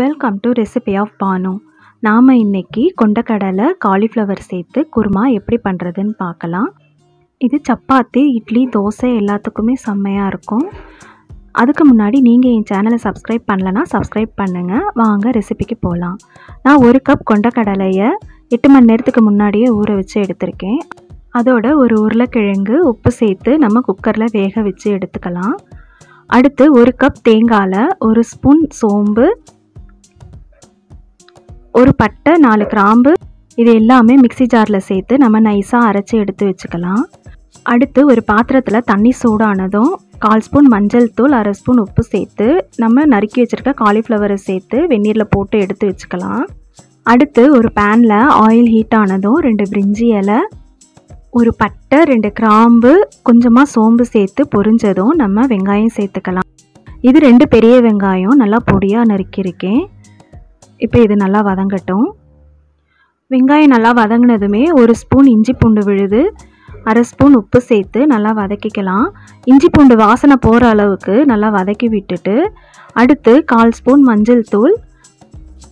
Welcome to recipe of Banu நாம் இன்னைக்கு கொண்டக்கடலை காலிஃப்ளவர் சேர்த்து குருமா எப்படி பண்ணுறதுன்னு பார்க்கலாம். இது சப்பாத்தி இட்லி தோசை எல்லாத்துக்குமே செம்மையாக இருக்கும். அதுக்கு முன்னாடி நீங்கள் என் சேனலை சப்ஸ்கிரைப் பண்ணலன்னா சப்ஸ்கிரைப் பண்ணுங்கள் வாங்க ரெசிபிக்கு போகலாம் நான் ஒரு கப் கொண்டக்கடலையை எட்டு மணி நேரத்துக்கு முன்னாடியே ஊற வச்சு எடுத்திருக்கேன். அதோட ஒரு உருளைக்கிழங்கு உப்பு சேர்த்து நம்ம குக்கரில் வேக வச்சு எடுத்துக்கலாம். அடுத்து ஒரு கப் தேங்காயில் ஒரு ஸ்பூன் சோம்பு ஒரு பட்டை நாலு கிராம்பு இது எல்லாமே மிக்சி ஜாரில் சேர்த்து நம்ம நைஸாக அரைச்சி எடுத்து வச்சுக்கலாம். அடுத்து ஒரு பாத்திரத்தில் தண்ணி சூடானதும் கால் ஸ்பூன் மஞ்சள் தூள் அரை ஸ்பூன் உப்பு சேர்த்து நம்ம நறுக்கி வச்சுருக்க காலிஃப்ளவரை சேர்த்து வெந்நீரில் போட்டு எடுத்து வச்சுக்கலாம். அடுத்து ஒரு பேனில் ஆயில் ஹீட் ஆனதும் ரெண்டு பிரிஞ்சி இலை ஒரு பட்டை ரெண்டு கிராம்பு கொஞ்சமாக சோம்பு சேர்த்து பொரிஞ்சதும் நம்ம வெங்காயம் சேர்த்துக்கலாம். இது ரெண்டு பெரிய வெங்காயம் நல்லா பொடியாக நறுக்கியிருக்கேன் இப்போ இது நல்லா வதங்கட்டும். வெங்காயம் நல்லா வதங்கினதுமே ஒரு ஸ்பூன் இஞ்சி பூண்டு விழுது அரை ஸ்பூன் உப்பு சேர்த்து நல்லா வதக்கிக்கலாம். இஞ்சி பூண்டு வாசனை போகிற அளவுக்கு நல்லா வதக்கி விட்டுட்டு அடுத்து கால் ஸ்பூன் மஞ்சள் தூள்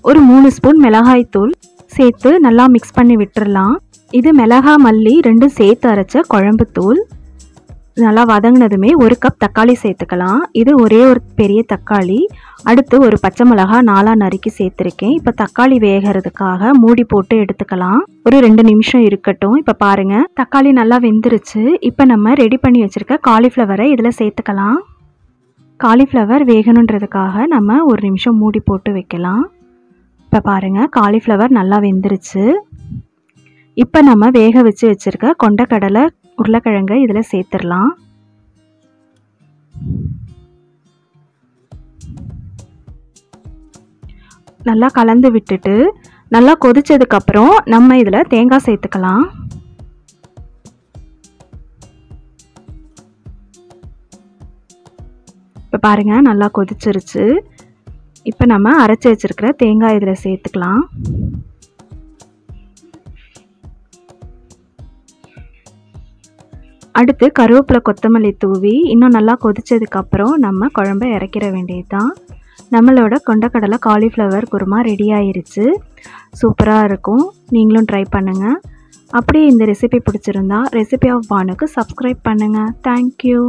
ஒரு மூணு ஸ்பூன் மிளகாய் தூள் சேர்த்து நல்லா மிக்ஸ் பண்ணி விட்டுடலாம் இது மிளகா மல்லி ரெண்டும் சேர்த்து அரைச்ச குழம்பு தூள். நல்லா வதங்கினதுமே ஒரு கப் தக்காளி சேர்த்துக்கலாம். இது ஒரே ஒரு பெரிய தக்காளி. அடுத்து ஒரு பச்சை மிளகா நாலாக நறுக்கி சேர்த்துருக்கேன். இப்போ தக்காளி வேகிறதுக்காக மூடி போட்டு எடுத்துக்கலாம். ஒரு ரெண்டு நிமிஷம் இருக்கட்டும். இப்போ பாருங்கள் தக்காளி நல்லா வெந்துருச்சு. இப்போ நம்ம ரெடி பண்ணி வச்சுருக்க காலிஃப்ளவரை இதில் சேர்த்துக்கலாம். காலிஃப்ளவர் வேகணுன்றதுக்காக நம்ம ஒரு நிமிஷம் மூடி போட்டு வைக்கலாம். இப்போ பாருங்கள் காலிஃப்ளவர் நல்லா வெந்துருச்சு. இப்போ நம்ம வேக வச்சு வச்சுருக்க கொண்டக்கடலை உருளைக்கிழங்கை இதில் சேர்த்துடலாம். நல்லா கலந்து விட்டுட்டு நல்லா கொதித்ததுக்கப்புறம் நம்ம இதில் தேங்காய் சேர்த்துக்கலாம். இப்போ பாருங்கள் நல்லா கொதிச்சிருச்சு. இப்போ நம்ம அரைச்சி வச்சுருக்கிற தேங்காய் இதில் சேர்த்துக்கலாம். அடுத்து கருவேப்பிலை கொத்தமல்லி தூவி இன்னும் நல்லா கொதிச்சதுக்கப்புறம் நம்ம குழம்ப இறக்கிற வேண்டியது தான் நம்மளோட கொண்டக்கடலை காலிஃப்ளவர் குருமா ரெடி ஆயிருச்சு. சூப்பராக இருக்கும். நீங்களும் ட்ரை பண்ணுங்கள் அப்படியே இந்த ரெசிபி பிடிச்சிருந்தா ரெசிபி ஆஃப் பானுக்கு சப்ஸ்கிரைப் பண்ணுங்கள் தேங்க்யூ